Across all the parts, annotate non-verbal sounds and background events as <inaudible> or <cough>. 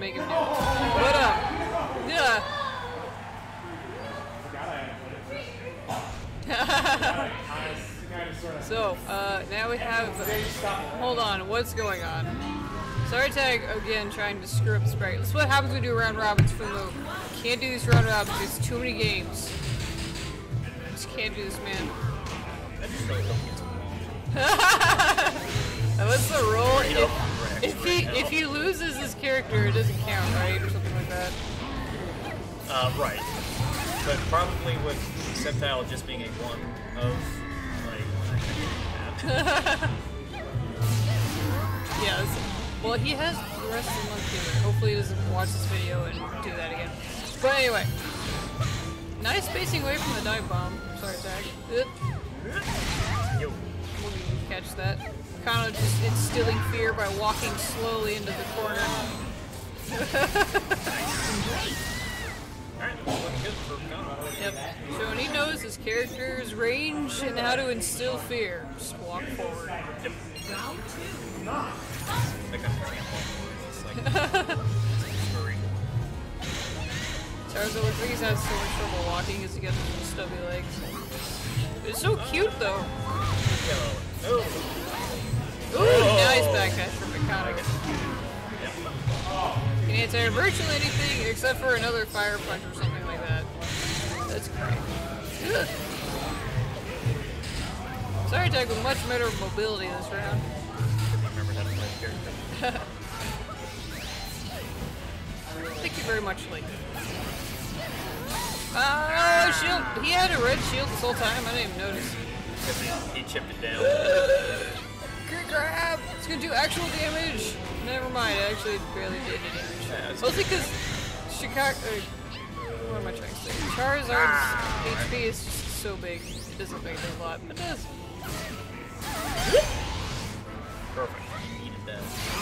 make him do. But um, yeah. <laughs> so uh, now we have. Hold on, what's going on? SorryTag again trying to screw up sprite. This is what happens when we do round robins for the can't do these round robins, it's too many games. Just can't do this man. <laughs> that was the rule? If, if he if he loses his character, it doesn't count, right, or something like that. Uh, right. But probably with Sceptile just being a one of, like, <laughs> Yes. Well, he has the rest of the month. Hopefully, he doesn't watch this video and do that again. But anyway, nice spacing away from the dive bomb. SorryTag. Catch that. Kind of just instilling fear by walking slowly into the corner. Kano. Yep. So he knows his character's range and how to instill fear. Just walk forward. Yep. Charizard looks like he's had so much trouble walking because he got those stubby legs. It's so cute though. Oh! Ooh, nice backdash from Mikado. Yep. Can answer virtually anything except for another fire punch or something like that. That's great. SorryTag, with much better mobility this round. <laughs> Thank you very much, Link. Oh, shield! He had a red shield this whole time. I didn't even notice. Because he, he chipped it down. Good grab! It's gonna do actual damage! Never mind, it actually barely did any damage. Mostly because Chicago. Uh, what am I trying to say? Charizard's HP is just so big. It doesn't make a lot, but it does. Perfect. Needed that.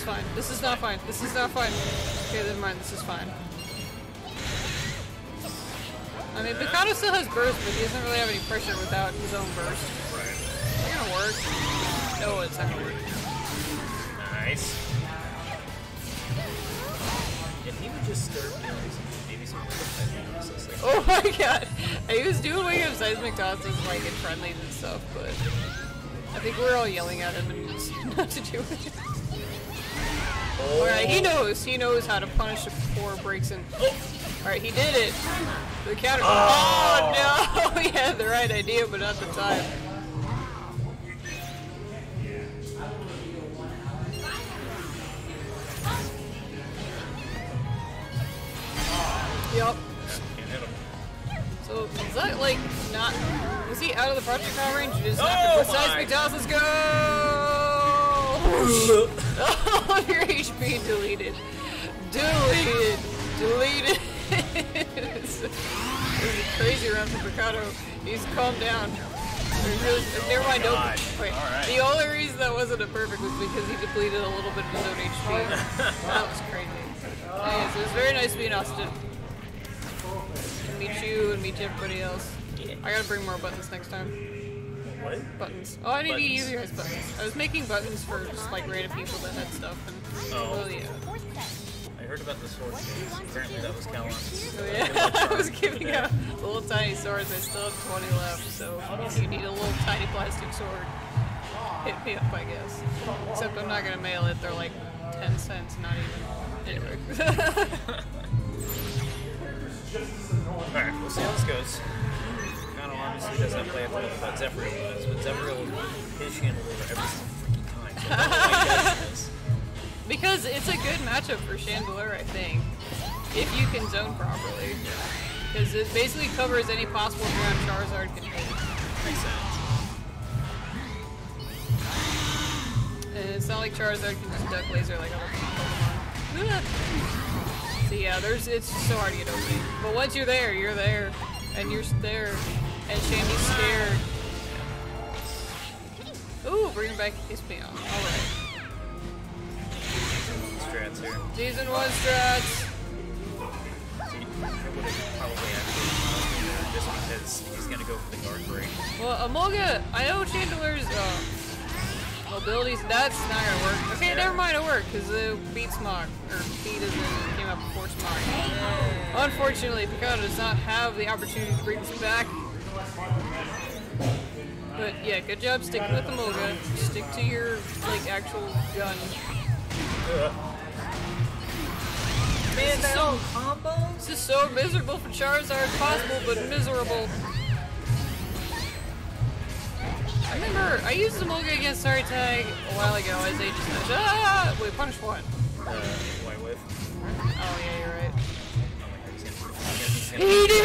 Is fine. This is not fine. This is not fine. Okay, never mind. This is fine. I mean, Mikado still has burst, but he doesn't really have any pressure without his own burst. It's not gonna work. No, it's not gonna work. Nice. If he would just start doing maybe some I Oh my god! I was doing way of seismic tosses like in friendlies and stuff, but I think we're all yelling at him and <laughs> not to do it. Alright, he knows. He knows how to punish before it breaks in. Alright, he did it. The counter. Oh, oh no! <laughs> he had the right idea, but not the time. Yup. can't hit him. So is that like not? Was he out of the projectile range? Just Oh my- seismic tosses. Let's go! Of your HP deleted. Deleted. Deleted. it was a crazy round for Mikado. He's calmed down. Really, never mind. Wait. Alright. The only reason that wasn't a perfect was because he depleted a little bit of his own HP. <laughs> that was crazy. Anyways, it was very nice being Austin. Meet you and meet everybody else. I gotta bring more buttons next time. What? Buttons. Oh, I need to Buttons. use your guys' buttons. I was making buttons for just like random people that had stuff. And, Oh. oh yeah. I heard about the sword. Apparently that was Calon's. Oh yeah. <laughs> I was giving out little tiny swords. I still have 20 left. So if you need a little tiny plastic sword, hit me up, I guess. Except I'm not gonna mail it. They're like 10 cents, not even. Anyway. <laughs> Alright, we'll see how this goes. Obviously does not play does, but his freaking time. So. <laughs> Because it's a good matchup for Chandelure, I think, if you can zone properly. Because it basically covers any possible ground Charizard can hit. Makes sense. And it's not like Charizard can just duck laser like other Pokemon. so yeah, there's it's so hard to get OP. But once you're there, you're there. And you're there. And Shandy's scared. Ooh, bring back Espeon. Alright. Strats here. Season 1 strats. Have probably actually uh, just because he's gonna go for the guard break. Well, Emolga, I know Chandelure's uh, mobilities, that's not gonna work. Okay, never mind, it worked, because it beat Smog. Or beat as in came up before Smog. Unfortunately, Picano does not have the opportunity to bring this back. But yeah, good job sticking with the Emolga. Stick to your, like, actual gun. Man, that So- old combo? This is so miserable for Charizard, possible, but miserable. I remember I used Emolga against SorryTag a while ago as they just ah wait punish what? Uh, white wave. Oh yeah, you're right. He's gonna- He did it! He landed it's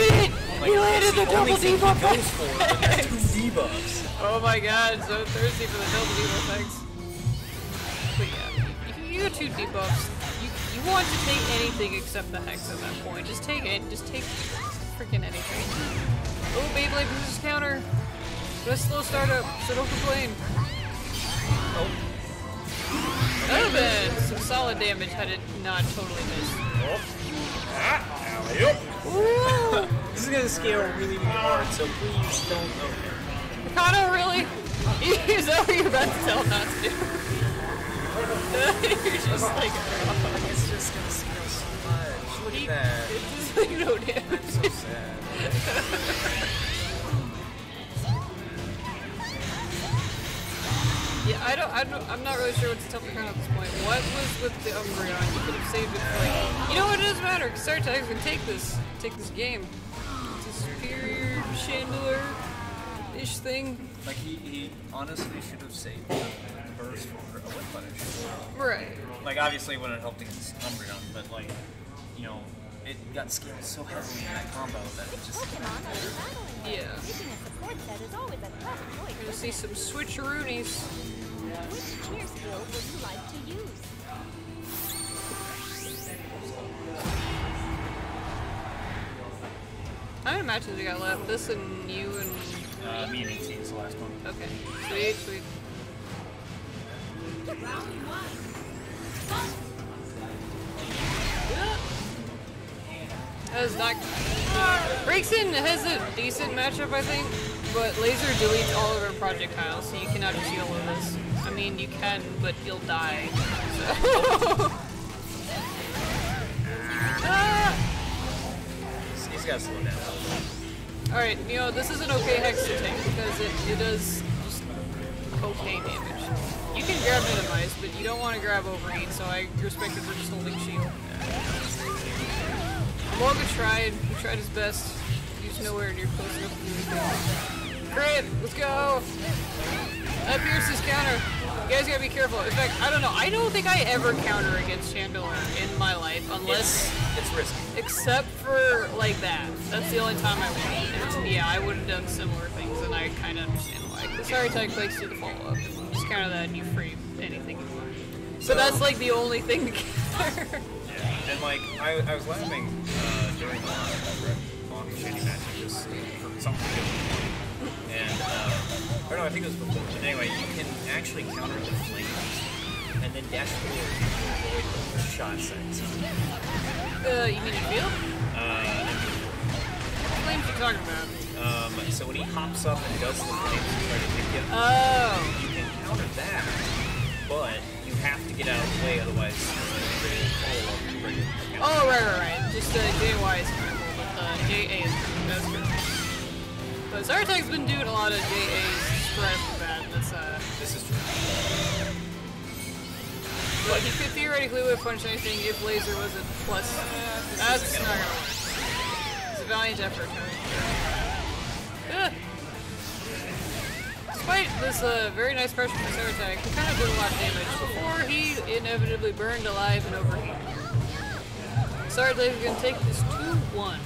the double only thing debuff. He goes for, but that's two debuffs. Oh my god, so thirsty for the double debuff effects. But yeah, you, you got two debuffs. You you want to take anything except the hex at that point. Just take it. Just take freaking anything. Oh, Beyblade versus counter. Best slow startup, so don't complain. Oh, That would have been some solid damage had it not totally missed. oh. Ah, alley-oop. <laughs> This is gonna scale really, really hard, so please don't. Okay. Mikado, really? <laughs> Is that what you're about to tell not to do? you're just like, oh, It's just gonna scale so much. Look at that. it's just like no damage. So sad. <laughs> Yeah, I don't, I don't, I'm not really sure what to tell Mikado at this point. What was with the Umbreon? You could have saved it for like, you know what, it doesn't matter, because Sartag's gonna take this, take this game. It's a superior chandelier-ish thing. Like he, he honestly should have saved the, the burst for a whip punish. Right. Like obviously it would have helped against Umbreon, but like, you know, it got scaled so heavily in that combo that it just Pokemon are battling. Yeah. Picking a support set is always a tough We're gonna see some switcheroonies. Which cheer skill would you like to use? How many matches we got left? This and you and uh, me and 18 is the last one. okay, sweet, sweet. Has not Braixen has a decent matchup, I think, but Laser deletes all of her projectiles, so you cannot just heal with this. I mean, you can, but you'll die. So. <laughs> ah! He's, he's gotta slow down. Alright, you know, this is an okay hex to take because it, it does just okay damage. You can grab minimize, but you don't want to grab overeat, so I respect it for just holding shield. Morgan tried, he tried his best. He's nowhere near close enough to do anything. Great, let's go! That pierces counter. You guys gotta be careful. In fact, I don't know. I don't think I ever counter against Chandelure in my life unless It's, it's risky. Except for like that. That's the only time I would. And yeah, I would have done similar things, and I kind of understand why. The sorry likes to do the follow up. Just kind of that, and you free anything you want. So that's like the only thing to <laughs> counter. Yeah. And like, I, I was laughing uh, during the on Shady match just for something different. And, uh, or no, I think it was before. But anyway, you can actually counter the flames and then dash forward to avoid the shot sets. Uh, you mean in field? Uh, What flames you talking about? um, so when he hops up and does the flames to try to hit you, Oh, you can counter that, but you have to get out of the way, otherwise to follow up to bring it oh, right, right, right. Just uh, JY is critical, but uh, JA is. That's good. But Zartag's been doing a lot of JA's spread for that. That's uh. This is true. But he could theoretically whip punch anything if laser wasn't plus. That's isn't gonna work. It's a valiant effort. Ugh. Despite this uh, very nice pressure from attack, he kind of did a lot of damage before he inevitably burned alive and overheated. Sarah is gonna take this 2-1.